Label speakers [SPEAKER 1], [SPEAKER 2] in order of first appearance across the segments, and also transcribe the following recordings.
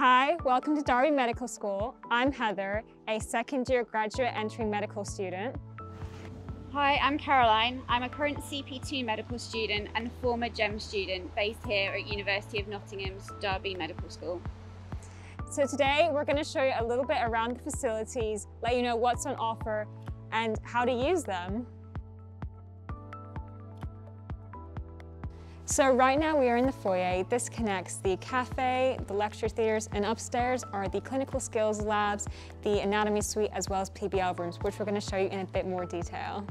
[SPEAKER 1] Hi, welcome to Derby Medical School. I'm Heather, a second year graduate entering medical student.
[SPEAKER 2] Hi, I'm Caroline. I'm a current CP2 medical student and a former GEM student based here at University of Nottingham's Derby Medical School.
[SPEAKER 1] So today we're going to show you a little bit around the facilities, let you know what's on offer and how to use them. So right now we are in the foyer. This connects the cafe, the lecture theatres, and upstairs are the clinical skills labs, the anatomy suite, as well as PBL rooms, which we're going to show you in a bit more detail.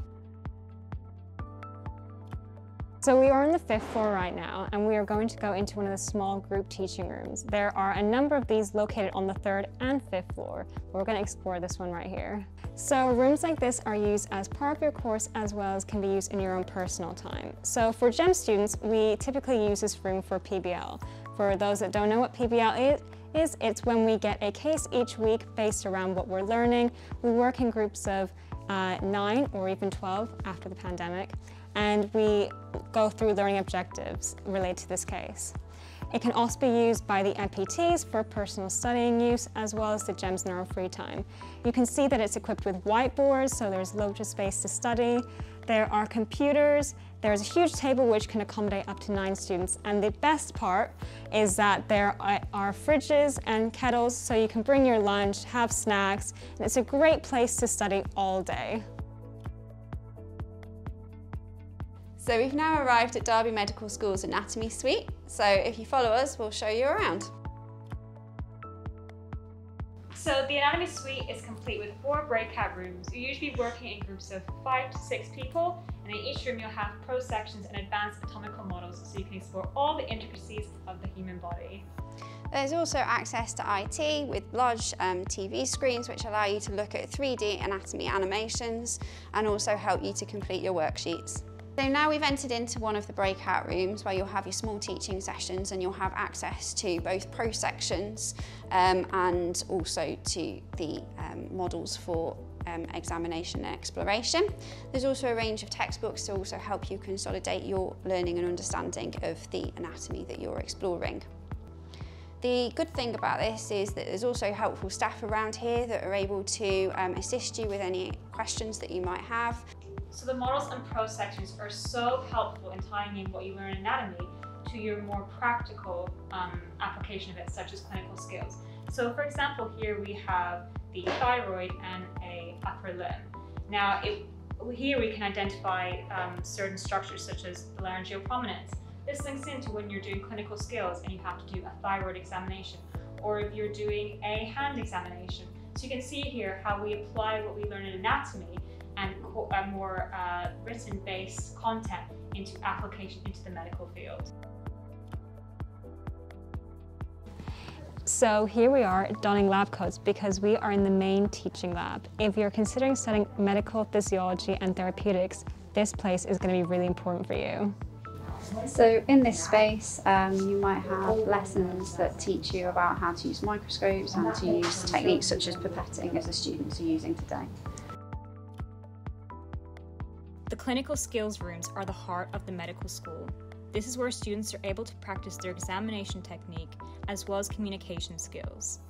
[SPEAKER 1] So we are on the fifth floor right now, and we are going to go into one of the small group teaching rooms. There are a number of these located on the third and fifth floor. We're going to explore this one right here. So rooms like this are used as part of your course as well as can be used in your own personal time. So for GEM students, we typically use this room for PBL. For those that don't know what PBL is, is it's when we get a case each week based around what we're learning. We work in groups of uh, 9 or even 12 after the pandemic and we go through learning objectives related to this case. It can also be used by the MPTs for personal studying use as well as the GEMS Neuro Free Time. You can see that it's equipped with whiteboards so there's loads of space to study. There are computers, there's a huge table which can accommodate up to nine students and the best part is that there are fridges and kettles so you can bring your lunch, have snacks, and it's a great place to study all day.
[SPEAKER 2] So we've now arrived at Derby Medical School's anatomy suite. So if you follow us, we'll show you around.
[SPEAKER 3] So the anatomy suite is complete with four breakout rooms. You'll usually be working in groups of five to six people, and in each room you'll have prosections and advanced anatomical models so you can explore all the intricacies of the human body.
[SPEAKER 2] There's also access to IT with large um, TV screens which allow you to look at 3D anatomy animations and also help you to complete your worksheets. So now we've entered into one of the breakout rooms where you'll have your small teaching sessions and you'll have access to both prosections um, and also to the um, models for um, examination and exploration. There's also a range of textbooks to also help you consolidate your learning and understanding of the anatomy that you're exploring. The good thing about this is that there's also helpful staff around here that are able to um, assist you with any questions that you might have.
[SPEAKER 3] So the models and prosections are so helpful in tying in what you learn in anatomy to your more practical um, application of it, such as clinical skills. So for example, here we have the thyroid and a upper limb. Now, it, here we can identify um, certain structures such as the laryngeal prominence. This links into when you're doing clinical skills and you have to do a thyroid examination, or if you're doing a hand examination. So you can see here how we apply what we learn in anatomy and a more uh, written-based content into application into the medical field.
[SPEAKER 1] So here we are donning lab coats because we are in the main teaching lab. If you're considering studying medical physiology and therapeutics, this place is going to be really important for you.
[SPEAKER 4] So in this space, um, you might have lessons that teach you about how to use microscopes and to use techniques such as pipetting as the students are using today.
[SPEAKER 5] The clinical skills rooms are the heart of the medical school. This is where students are able to practice their examination technique as well as communication skills.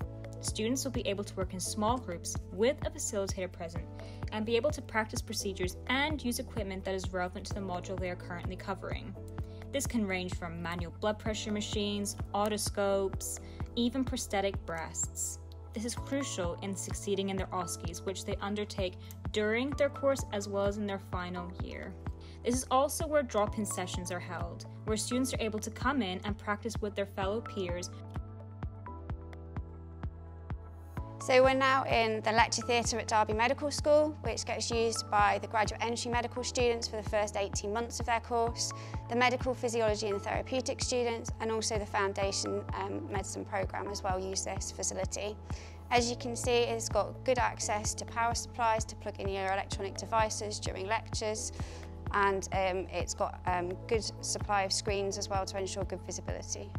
[SPEAKER 5] Students will be able to work in small groups with a facilitator present and be able to practice procedures and use equipment that is relevant to the module they are currently covering. This can range from manual blood pressure machines, otoscopes, even prosthetic breasts. This is crucial in succeeding in their OSCEs, which they undertake during their course as well as in their final year. This is also where drop in sessions are held, where students are able to come in and practice with their fellow peers
[SPEAKER 2] So we're now in the lecture theatre at Derby Medical School, which gets used by the graduate entry medical students for the first 18 months of their course, the medical physiology and therapeutic students, and also the foundation um, medicine programme as well use this facility. As you can see, it's got good access to power supplies to plug in your electronic devices during lectures, and um, it's got um, good supply of screens as well to ensure good visibility.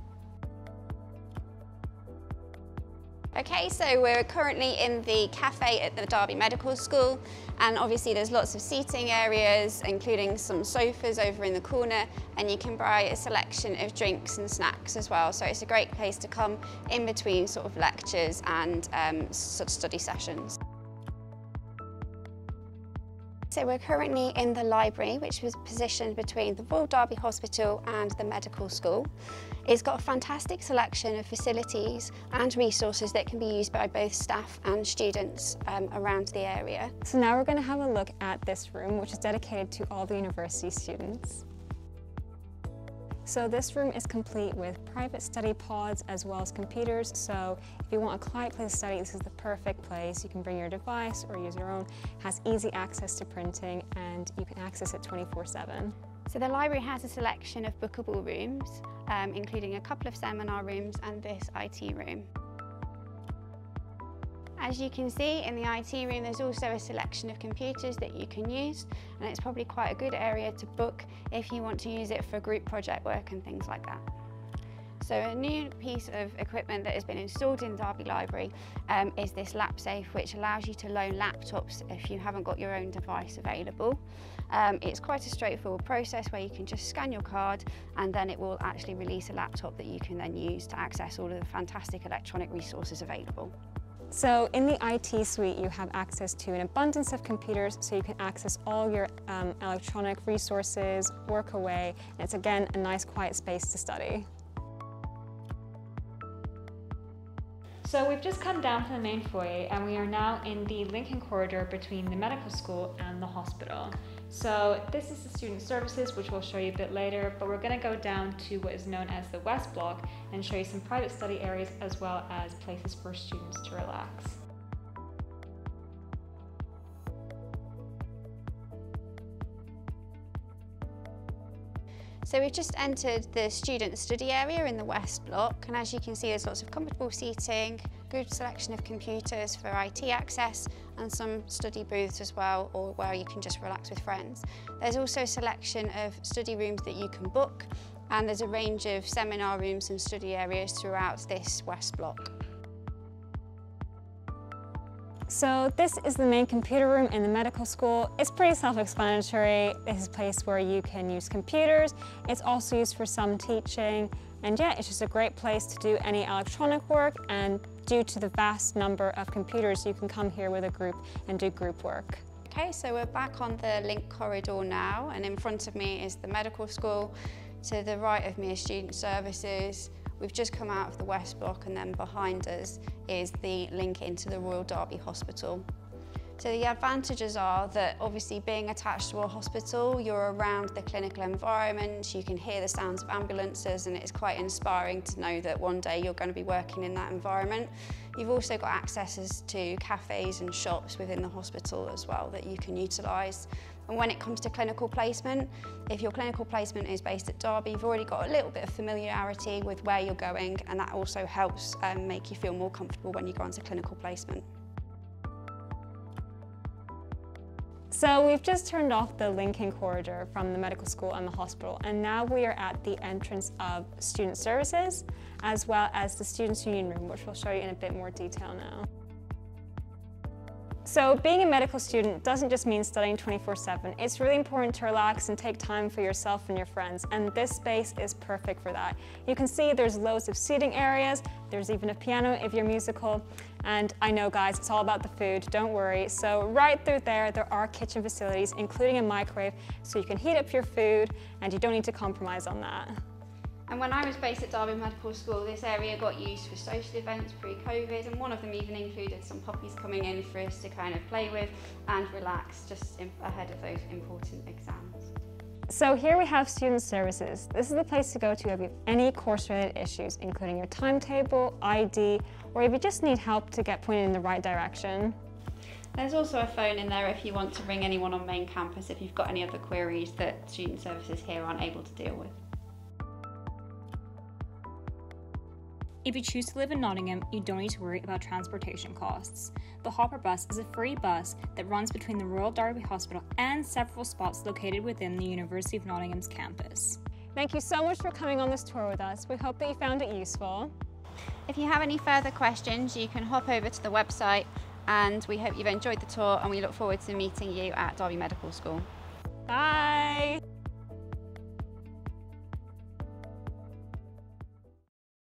[SPEAKER 2] Okay, so we're currently in the cafe at the Derby Medical School and obviously there's lots of seating areas including some sofas over in the corner and you can buy a selection of drinks and snacks as well so it's a great place to come in between sort of lectures and um, study sessions. So we're currently in the library, which was positioned between the Royal Derby Hospital and the medical school. It's got a fantastic selection of facilities and resources that can be used by both staff and students um, around the area.
[SPEAKER 1] So now we're going to have a look at this room, which is dedicated to all the university students. So this room is complete with private study pods as well as computers. So if you want a quiet place to study, this is the perfect place. You can bring your device or use your own. It has easy access to printing and you can access it 24-7.
[SPEAKER 2] So the library has a selection of bookable rooms, um, including a couple of seminar rooms and this IT room. As you can see in the IT room there's also a selection of computers that you can use and it's probably quite a good area to book if you want to use it for group project work and things like that. So a new piece of equipment that has been installed in Derby Library um, is this LapSafe which allows you to loan laptops if you haven't got your own device available. Um, it's quite a straightforward process where you can just scan your card and then it will actually release a laptop that you can then use to access all of the fantastic electronic resources available.
[SPEAKER 1] So in the IT suite, you have access to an abundance of computers, so you can access all your um, electronic resources, work away, and it's again a nice quiet space to study.
[SPEAKER 3] So we've just come down from the main foyer and we are now in the Lincoln corridor between the medical school and the hospital. So this is the student services, which we'll show you a bit later, but we're going to go down to what is known as the West Block and show you some private study areas as well as places for students to relax.
[SPEAKER 2] So we've just entered the student study area in the West Block and as you can see there's lots of comfortable seating, good selection of computers for IT access and some study booths as well or where you can just relax with friends. There's also a selection of study rooms that you can book and there's a range of seminar rooms and study areas throughout this West Block.
[SPEAKER 1] So this is the main computer room in the medical school. It's pretty self-explanatory. This is a place where you can use computers. It's also used for some teaching. And yeah, it's just a great place to do any electronic work and due to the vast number of computers, you can come here with a group and do group work.
[SPEAKER 2] Okay, so we're back on the link corridor now and in front of me is the medical school. To the right of me is student services, We've just come out of the West Block and then behind us is the link into the Royal Derby Hospital. So the advantages are that obviously being attached to a hospital, you're around the clinical environment, you can hear the sounds of ambulances and it's quite inspiring to know that one day you're going to be working in that environment. You've also got accesses to cafes and shops within the hospital as well that you can utilise. And when it comes to clinical placement, if your clinical placement is based at Derby, you've already got a little bit of familiarity with where you're going and that also helps um, make you feel more comfortable when you go into clinical placement.
[SPEAKER 1] So we've just turned off the Lincoln corridor from the medical school and the hospital and now we are at the entrance of student services as well as the students union room which we'll show you in a bit more detail now. So being a medical student doesn't just mean studying 24-7. It's really important to relax and take time for yourself and your friends, and this space is perfect for that. You can see there's loads of seating areas, there's even a piano if you're musical, and I know guys, it's all about the food, don't worry. So right through there, there are kitchen facilities, including a microwave, so you can heat up your food, and you don't need to compromise on that.
[SPEAKER 2] And when I was based at Derby Medical School, this area got used for social events pre-COVID, and one of them even included some puppies coming in for us to kind of play with and relax just ahead of those important exams.
[SPEAKER 1] So here we have student services. This is the place to go to if you have any course-related issues, including your timetable, ID, or if you just need help to get pointed in the right direction.
[SPEAKER 2] There's also a phone in there if you want to ring anyone on main campus if you've got any other queries that student services here aren't able to deal with.
[SPEAKER 5] If you choose to live in Nottingham, you don't need to worry about transportation costs. The Hopper Bus is a free bus that runs between the Royal Derby Hospital and several spots located within the University of Nottingham's campus.
[SPEAKER 1] Thank you so much for coming on this tour with us. We hope that you found it useful.
[SPEAKER 2] If you have any further questions, you can hop over to the website and we hope you've enjoyed the tour and we look forward to meeting you at Derby Medical School.
[SPEAKER 1] Bye!